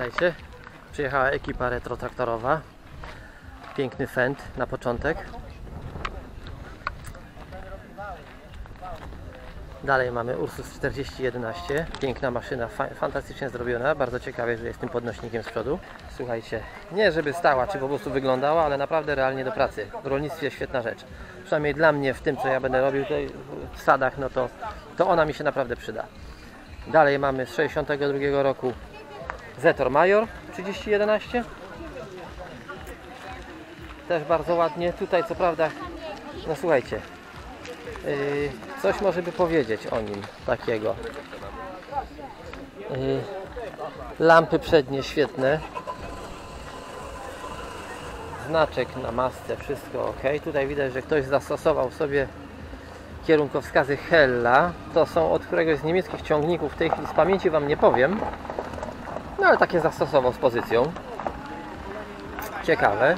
Witajcie. Przyjechała ekipa retrotraktorowa. Piękny Fend na początek. Dalej mamy Ursus 4011. Piękna maszyna, fa fantastycznie zrobiona. Bardzo ciekawe, że jest tym podnośnikiem z przodu. Słuchajcie, nie żeby stała, czy po prostu wyglądała, ale naprawdę realnie do pracy. W rolnictwie świetna rzecz. Przynajmniej dla mnie w tym, co ja będę robił tutaj w sadach, no to, to ona mi się naprawdę przyda. Dalej mamy z 62 roku Zetor Major 3011 też bardzo ładnie. Tutaj co prawda no słuchajcie yy, coś może by powiedzieć o nim takiego. Yy, lampy przednie świetne. Znaczek na masce wszystko ok. Tutaj widać, że ktoś zastosował sobie kierunkowskazy Hella. To są od któregoś z niemieckich ciągników. W tej chwili z pamięci Wam nie powiem no ale takie zastosował z pozycją. Ciekawe.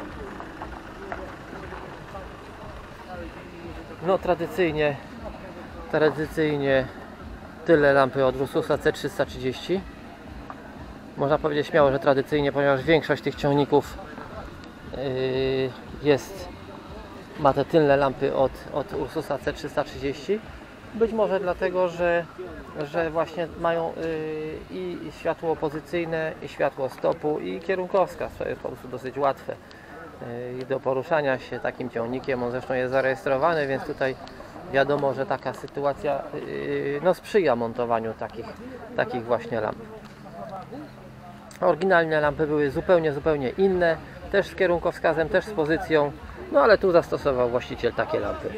No tradycyjnie tradycyjnie tyle lampy od Rususa C330. Można powiedzieć śmiało, że tradycyjnie, ponieważ większość tych ciągników yy, jest ma te tylne lampy od, od Ursusa C330. Być może dlatego, że, że właśnie mają y, i światło opozycyjne, i światło stopu, i kierunkowskaz, co jest po prostu dosyć łatwe y, do poruszania się takim ciągnikiem. On zresztą jest zarejestrowany, więc tutaj wiadomo, że taka sytuacja y, no, sprzyja montowaniu takich, takich właśnie lamp. Oryginalne lampy były zupełnie, zupełnie inne, też z kierunkowskazem, też z pozycją, no ale tu zastosował właściciel takie lampy.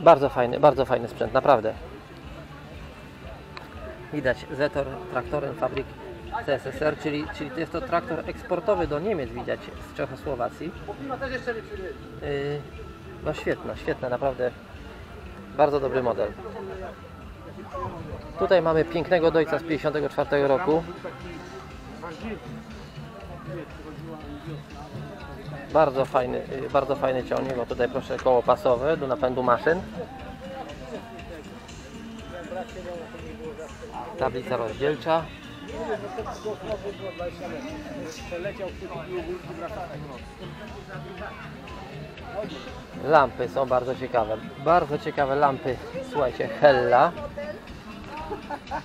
Bardzo fajny, bardzo fajny sprzęt, naprawdę. Widać Zetor traktorem fabryk CSSR, czyli, czyli to jest to traktor eksportowy do Niemiec, widać z Czechosłowacji. Yy, no świetna, świetna, naprawdę bardzo dobry model. Tutaj mamy pięknego dojca z 54 roku. Bardzo fajny, y, bardzo fajny ciągnik, bo tutaj proszę koło pasowe do napędu maszyn. Tablica rozdzielcza. Lampy są bardzo ciekawe. Bardzo ciekawe lampy, słuchajcie, Hella.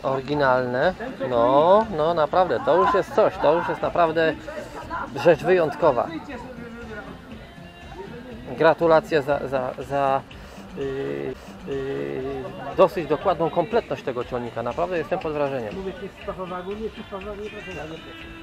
Oryginalne. No, no naprawdę, to już jest coś, to już jest naprawdę rzecz wyjątkowa. Gratulacje za, za, za yy, yy, dosyć dokładną kompletność tego ciągnika. Naprawdę jestem pod wrażeniem. Mówię, czy pachowagu, nie, czy nie.